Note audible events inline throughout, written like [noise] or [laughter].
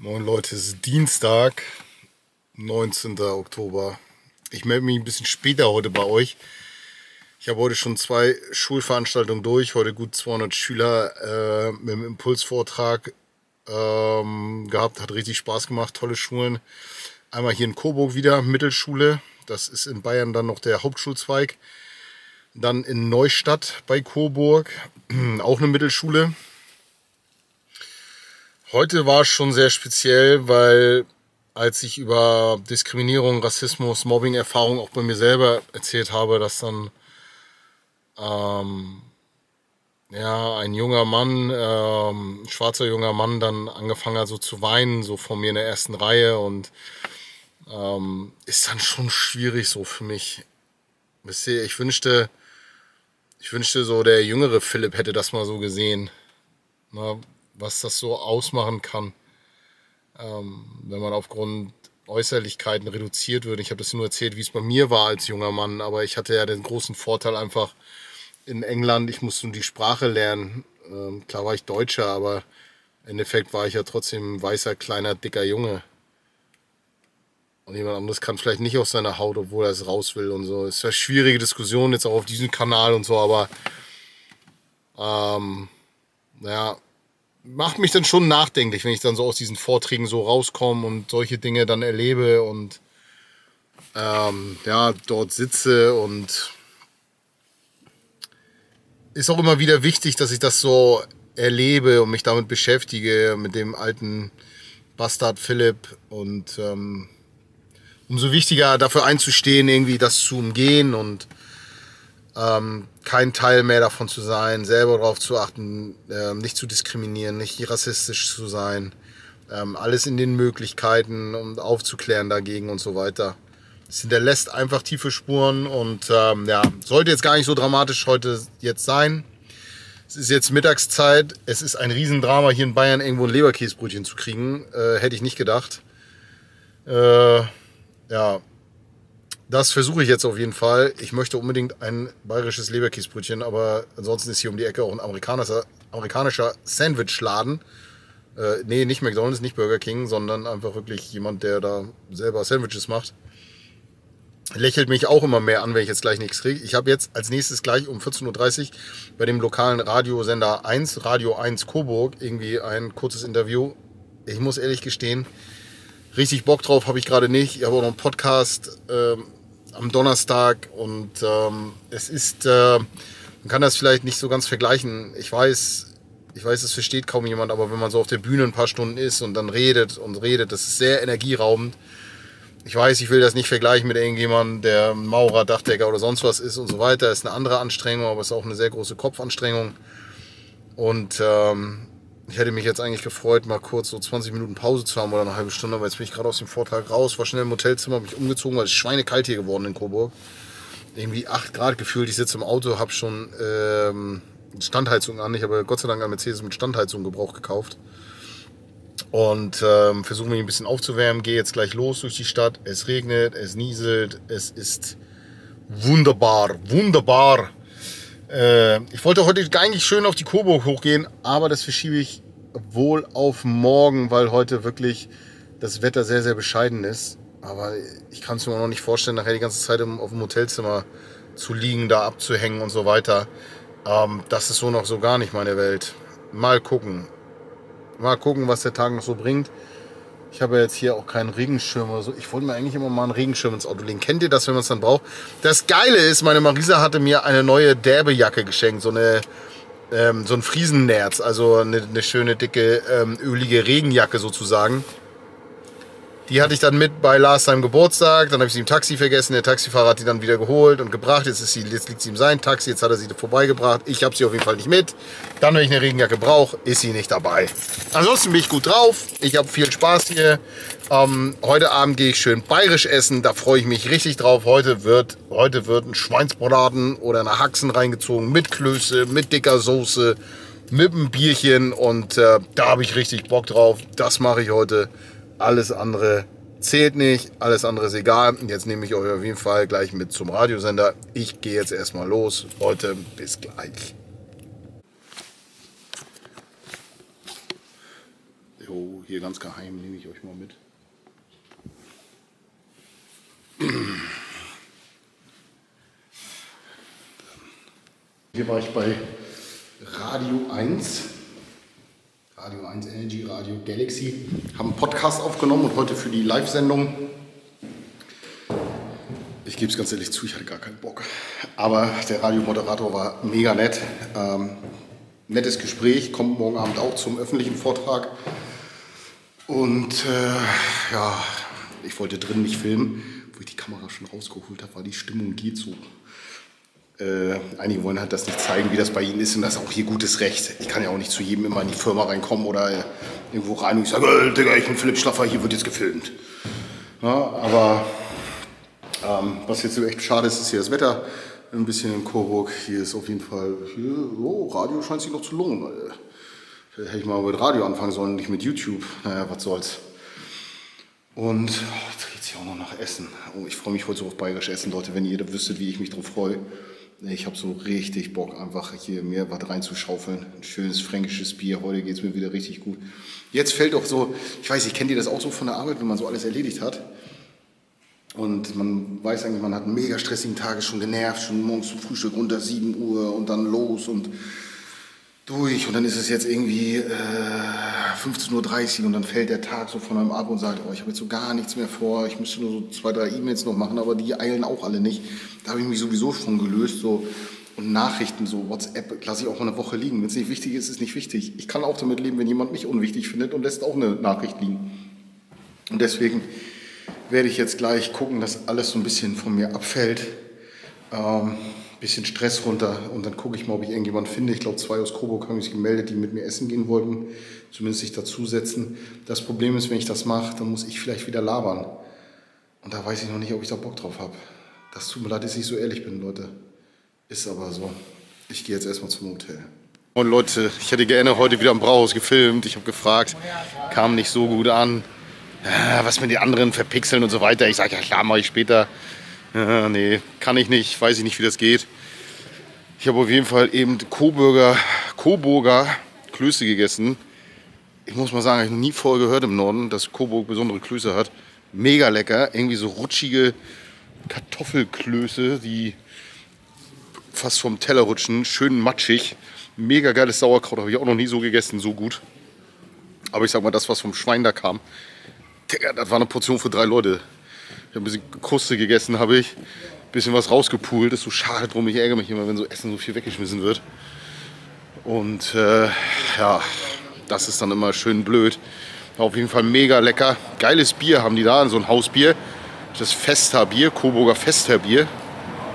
Moin Leute, es ist Dienstag, 19. Oktober. Ich melde mich ein bisschen später heute bei euch. Ich habe heute schon zwei Schulveranstaltungen durch, heute gut 200 Schüler äh, mit dem Impulsvortrag ähm, gehabt, hat richtig Spaß gemacht, tolle Schulen. Einmal hier in Coburg wieder, Mittelschule, das ist in Bayern dann noch der Hauptschulzweig. Dann in Neustadt bei Coburg, [clears throat] auch eine Mittelschule. Heute war es schon sehr speziell, weil als ich über Diskriminierung, Rassismus, Mobbing-Erfahrung auch bei mir selber erzählt habe, dass dann ähm, ja ein junger Mann, ähm, ein schwarzer junger Mann, dann angefangen hat so zu weinen, so vor mir in der ersten Reihe und ähm, ist dann schon schwierig so für mich. Wisst ihr, ich wünschte, ich wünschte so, der jüngere Philipp hätte das mal so gesehen. Na, was das so ausmachen kann, ähm, wenn man aufgrund Äußerlichkeiten reduziert wird. Ich habe das nur erzählt, wie es bei mir war als junger Mann, aber ich hatte ja den großen Vorteil einfach in England, ich musste nur die Sprache lernen. Ähm, klar war ich Deutscher, aber im Endeffekt war ich ja trotzdem ein weißer, kleiner, dicker Junge. Und jemand anderes kann vielleicht nicht aus seiner Haut, obwohl er es raus will und so. Es ist eine schwierige Diskussion jetzt auch auf diesem Kanal und so, aber ähm, naja, macht mich dann schon nachdenklich, wenn ich dann so aus diesen Vorträgen so rauskomme und solche Dinge dann erlebe und ähm, ja, dort sitze und ist auch immer wieder wichtig, dass ich das so erlebe und mich damit beschäftige, mit dem alten Bastard Philipp und ähm, umso wichtiger dafür einzustehen, irgendwie das zu umgehen und ähm, kein Teil mehr davon zu sein, selber darauf zu achten, ähm, nicht zu diskriminieren, nicht rassistisch zu sein, ähm, alles in den Möglichkeiten und aufzuklären dagegen und so weiter. Es hinterlässt einfach tiefe Spuren und ähm, ja, sollte jetzt gar nicht so dramatisch heute jetzt sein. Es ist jetzt Mittagszeit. Es ist ein Riesendrama, hier in Bayern irgendwo ein Leberkäsebrötchen zu kriegen. Äh, hätte ich nicht gedacht. Äh, ja, das versuche ich jetzt auf jeden Fall. Ich möchte unbedingt ein bayerisches Leberkäsebrötchen, aber ansonsten ist hier um die Ecke auch ein amerikanischer, amerikanischer Sandwichladen. Äh, nee, nicht McDonalds, nicht Burger King, sondern einfach wirklich jemand, der da selber Sandwiches macht. Lächelt mich auch immer mehr an, wenn ich jetzt gleich nichts kriege. Ich habe jetzt als nächstes gleich um 14.30 Uhr bei dem lokalen Radiosender 1, Radio 1 Coburg, irgendwie ein kurzes Interview. Ich muss ehrlich gestehen, richtig Bock drauf habe ich gerade nicht. Ich habe auch noch einen Podcast. Ähm, am Donnerstag und ähm, es ist, äh, man kann das vielleicht nicht so ganz vergleichen. Ich weiß, ich weiß, es versteht kaum jemand, aber wenn man so auf der Bühne ein paar Stunden ist und dann redet und redet, das ist sehr energieraubend. Ich weiß, ich will das nicht vergleichen mit irgendjemandem, der Maurer, Dachdecker oder sonst was ist und so weiter. Das ist eine andere Anstrengung, aber es ist auch eine sehr große Kopfanstrengung. Und ähm, ich hätte mich jetzt eigentlich gefreut, mal kurz so 20 Minuten Pause zu haben oder eine halbe Stunde, aber jetzt bin ich gerade aus dem Vortrag raus, war schnell im Hotelzimmer, habe mich umgezogen, weil es schweinekalt hier geworden in Coburg. Irgendwie 8 Grad gefühlt. Ich sitze im Auto, habe schon ähm, Standheizung an. Ich habe Gott sei Dank ein Mercedes mit Standheizung Gebrauch gekauft. Und ähm, versuche mich ein bisschen aufzuwärmen, gehe jetzt gleich los durch die Stadt. Es regnet, es nieselt, es ist wunderbar, wunderbar. Äh, ich wollte heute eigentlich schön auf die Coburg hochgehen, aber das verschiebe ich wohl auf morgen, weil heute wirklich das Wetter sehr, sehr bescheiden ist. Aber ich kann es mir noch nicht vorstellen, nachher die ganze Zeit auf dem Hotelzimmer zu liegen, da abzuhängen und so weiter. Ähm, das ist so noch so gar nicht meine Welt. Mal gucken. Mal gucken, was der Tag noch so bringt. Ich habe jetzt hier auch keinen Regenschirm oder so. Ich wollte mir eigentlich immer mal einen Regenschirm ins Auto legen. Kennt ihr das, wenn man es dann braucht? Das Geile ist, meine Marisa hatte mir eine neue Derbejacke geschenkt. So eine ähm, so ein Friesennerz, also eine, eine schöne dicke ähm, ölige Regenjacke sozusagen. Die hatte ich dann mit bei Lars seinem Geburtstag. Dann habe ich sie im Taxi vergessen. Der Taxifahrer hat die dann wieder geholt und gebracht. Jetzt, ist sie, jetzt liegt sie in seinem Taxi. Jetzt hat er sie vorbeigebracht. Ich habe sie auf jeden Fall nicht mit. Dann, wenn ich eine Regenjacke brauche, ist sie nicht dabei. Ansonsten bin ich gut drauf. Ich habe viel Spaß hier. Ähm, heute Abend gehe ich schön bayerisch essen. Da freue ich mich richtig drauf. Heute wird, heute wird ein Schweinsbraten oder eine Haxen reingezogen mit Klöße, mit dicker Soße, mit einem Bierchen. Und äh, da habe ich richtig Bock drauf. Das mache ich heute. Alles andere zählt nicht, alles andere ist egal. Jetzt nehme ich euch auf jeden Fall gleich mit zum Radiosender. Ich gehe jetzt erstmal los. Leute, bis gleich. Jo, hier ganz geheim nehme ich euch mal mit. Hier war ich bei Radio 1. Radio 1 Energy, Radio Galaxy. Haben einen Podcast aufgenommen und heute für die Live-Sendung. Ich gebe es ganz ehrlich zu, ich hatte gar keinen Bock. Aber der Radiomoderator war mega nett. Ähm, nettes Gespräch, kommt morgen Abend auch zum öffentlichen Vortrag. Und äh, ja, ich wollte drin nicht filmen. Wo ich die Kamera schon rausgeholt habe, war die Stimmung geht so. Äh, einige wollen halt das nicht zeigen, wie das bei ihnen ist und das ist auch hier gutes Recht. Ich kann ja auch nicht zu jedem immer in die Firma reinkommen oder äh, irgendwo rein und ich sage, äh, Digga, ich bin Philipp Schlaffer, hier wird jetzt gefilmt. Ja, aber ähm, was jetzt so echt schade ist, ist hier das Wetter. Ein bisschen in Coburg. Hier ist auf jeden Fall, hier, oh, Radio scheint sich noch zu lohnen. Vielleicht hätte ich mal mit Radio anfangen sollen, nicht mit YouTube. Naja, was soll's. Und oh, jetzt geht's hier auch noch nach Essen. Oh, ich freue mich heute so auf bayerisch Essen, Leute, wenn ihr wüsstet, wie ich mich drauf freue. Ich habe so richtig Bock, einfach hier mir was reinzuschaufeln. Ein schönes fränkisches Bier. Heute geht es mir wieder richtig gut. Jetzt fällt auch so, ich weiß, ich kenne dir das auch so von der Arbeit, wenn man so alles erledigt hat. Und man weiß eigentlich, man hat einen mega stressigen Tag, ist schon genervt, schon morgens zum Frühstück unter 7 Uhr und dann los und durch. Und dann ist es jetzt irgendwie äh, 15.30 Uhr und dann fällt der Tag so von einem ab und sagt, oh, ich habe jetzt so gar nichts mehr vor, ich müsste nur so zwei, drei E-Mails noch machen, aber die eilen auch alle nicht. Da habe ich mich sowieso schon gelöst. So. Und Nachrichten, so WhatsApp, lasse ich auch mal eine Woche liegen. Wenn es nicht wichtig ist, ist es nicht wichtig. Ich kann auch damit leben, wenn jemand mich unwichtig findet und lässt auch eine Nachricht liegen. Und deswegen werde ich jetzt gleich gucken, dass alles so ein bisschen von mir abfällt. Ähm, bisschen Stress runter und dann gucke ich mal, ob ich irgendjemand finde. Ich glaube, zwei aus Coburg haben sich gemeldet, die mit mir essen gehen wollten, zumindest sich dazusetzen. Das Problem ist, wenn ich das mache, dann muss ich vielleicht wieder labern. Und da weiß ich noch nicht, ob ich da Bock drauf habe. Das tut mir leid, dass ich so ehrlich bin, Leute. Ist aber so. Ich gehe jetzt erstmal zum Hotel. Und Leute, ich hätte gerne heute wieder am Brauhaus gefilmt. Ich habe gefragt, kam nicht so gut an. Was mit den anderen verpixeln und so weiter. Ich sage, ja klar, mache ich später. Ja, nee, kann ich nicht, weiß ich nicht, wie das geht. Ich habe auf jeden Fall eben Coburger, Coburger Klöße gegessen. Ich muss mal sagen, ich habe noch nie vorher gehört im Norden, dass Coburg besondere Klöße hat. Mega lecker, irgendwie so rutschige Kartoffelklöße, die fast vom Teller rutschen, schön matschig. Mega geiles Sauerkraut, habe ich auch noch nie so gegessen, so gut. Aber ich sag mal, das, was vom Schwein da kam, das war eine Portion für drei Leute. Ich habe ein bisschen Kruste gegessen, habe ich. Ein bisschen was rausgepult. Ist so schade drum. Ich ärgere mich immer, wenn so Essen so viel weggeschmissen wird. Und äh, ja, das ist dann immer schön blöd. War auf jeden Fall mega lecker. Geiles Bier haben die da, so ein Hausbier. Das Fester Bier, Coburger Fester Bier.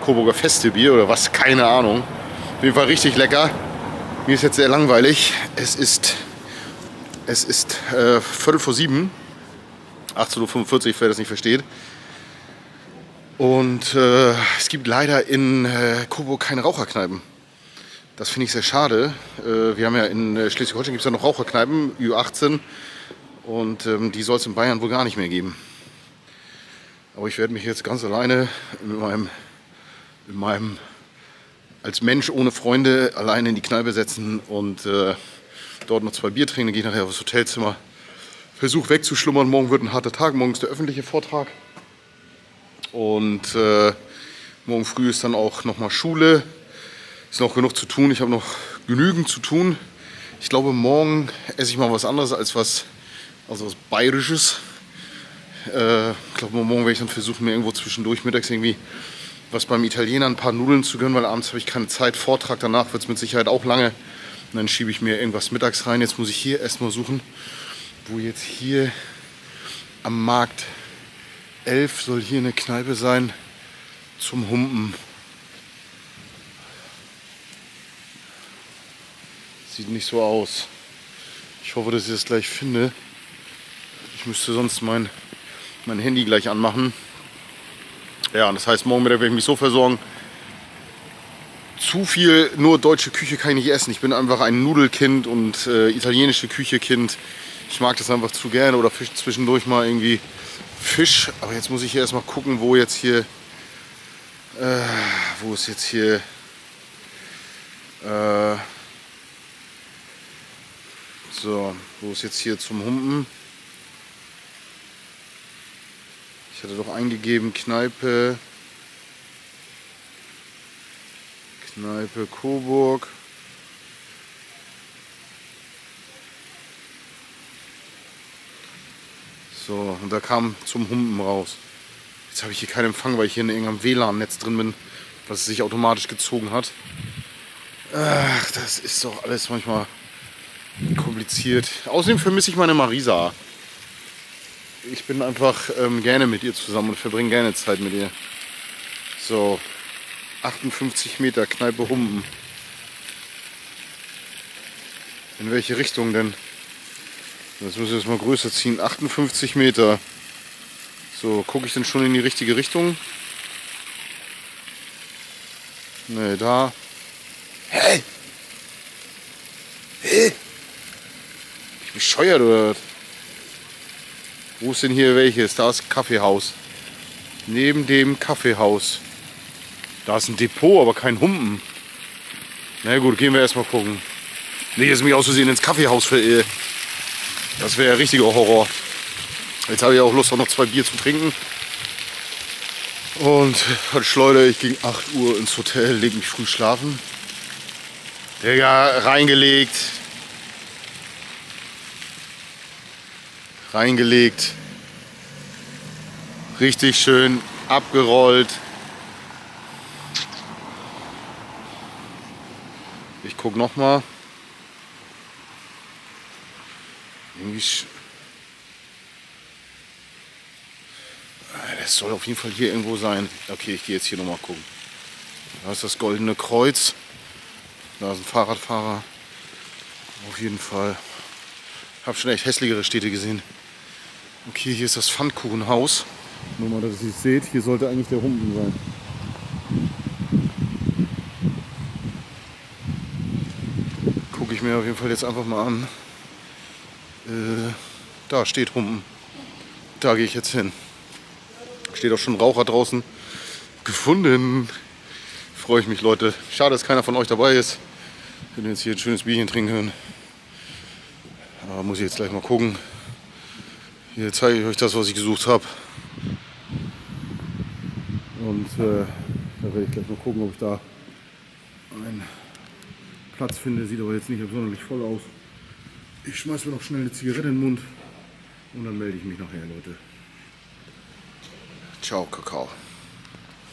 Coburger Feste Bier oder was, keine Ahnung. Auf jeden Fall richtig lecker. Mir ist jetzt sehr langweilig. Es ist, es ist äh, Viertel vor sieben. 18.45 Uhr, wer das nicht versteht. Und äh, es gibt leider in äh, Coburg keine Raucherkneipen. Das finde ich sehr schade. Äh, wir haben ja in äh, Schleswig-Holstein gibt es ja noch Raucherkneipen, Ü18. Und ähm, die soll es in Bayern wohl gar nicht mehr geben. Aber ich werde mich jetzt ganz alleine in meinem, in meinem als Mensch ohne Freunde alleine in die Kneipe setzen und äh, dort noch zwei Bier trinken. Dann gehe ich nachher aufs Hotelzimmer. Versuche wegzuschlummern. Morgen wird ein harter Tag. Morgen ist der öffentliche Vortrag. Und äh, morgen früh ist dann auch nochmal Schule. Ist noch genug zu tun. Ich habe noch genügend zu tun. Ich glaube, morgen esse ich mal was anderes als was, also was Bayerisches. Äh, ich glaube, morgen werde ich dann versuchen, mir irgendwo zwischendurch mittags irgendwie was beim Italiener ein paar Nudeln zu gönnen, weil abends habe ich keine Zeit. Vortrag danach wird es mit Sicherheit auch lange. Und dann schiebe ich mir irgendwas mittags rein. Jetzt muss ich hier erstmal suchen, wo jetzt hier am Markt 11 soll hier eine Kneipe sein zum Humpen. Sieht nicht so aus. Ich hoffe, dass ich das gleich finde. Ich müsste sonst mein, mein Handy gleich anmachen. Ja, das heißt, morgen werde ich mich so versorgen. Zu viel nur deutsche Küche kann ich nicht essen. Ich bin einfach ein Nudelkind und äh, italienische Küchekind. Ich mag das einfach zu gerne oder zwischendurch mal irgendwie Fisch. Aber jetzt muss ich hier erstmal gucken, wo jetzt hier, äh, wo ist jetzt hier, äh, So, wo ist jetzt hier zum Humpen? Ich hatte doch eingegeben Kneipe. Kneipe Coburg. So, und da kam zum Humpen raus. Jetzt habe ich hier keinen Empfang, weil ich hier in irgendeinem WLAN-Netz drin bin, was sich automatisch gezogen hat. Ach, das ist doch alles manchmal kompliziert. Außerdem vermisse ich meine Marisa. Ich bin einfach ähm, gerne mit ihr zusammen und verbringe gerne Zeit mit ihr. So, 58 Meter Kneipe Humpen. In welche Richtung denn? Das muss ich jetzt mal größer ziehen. 58 Meter. So, gucke ich denn schon in die richtige Richtung? Ne, da. Hä? Hä? Ich bescheuert oder was? Wo ist denn hier welches? Da ist ein Kaffeehaus. Neben dem Kaffeehaus. Da ist ein Depot, aber kein Humpen. Na gut, gehen wir erstmal gucken. Nicht, dass ich mich aus Versehen ins Kaffeehaus verirre. Das wäre ja richtiger Horror. Jetzt habe ich auch Lust, auch noch zwei Bier zu trinken. Und dann schleudere ich gegen 8 Uhr ins Hotel, lege mich früh schlafen. Digga, reingelegt. Reingelegt. Richtig schön abgerollt. Ich gucke noch mal. Irgendwie Es soll auf jeden Fall hier irgendwo sein. Okay, ich gehe jetzt hier nochmal gucken. Da ist das Goldene Kreuz. Da ist ein Fahrradfahrer. Auf jeden Fall. Ich habe schon echt hässlichere Städte gesehen. Okay, hier ist das Pfannkuchenhaus. Nur mal, dass ihr es seht, hier sollte eigentlich der Humpen sein. Gucke ich mir auf jeden Fall jetzt einfach mal an. Äh, da steht Humpen. Da gehe ich jetzt hin. Steht auch schon Raucher draußen. Gefunden. Freue ich mich, Leute. Schade, dass keiner von euch dabei ist. Wir jetzt hier ein schönes Bierchen trinken können. Aber muss ich jetzt gleich mal gucken. Hier zeige ich euch das, was ich gesucht habe. Und äh, da werde ich gleich mal gucken, ob ich da einen Platz finde. Sieht aber jetzt nicht sonderlich voll aus. Ich schmeiße mir noch schnell eine Zigarette in den Mund und dann melde ich mich nachher, Leute. Ciao, Kakao.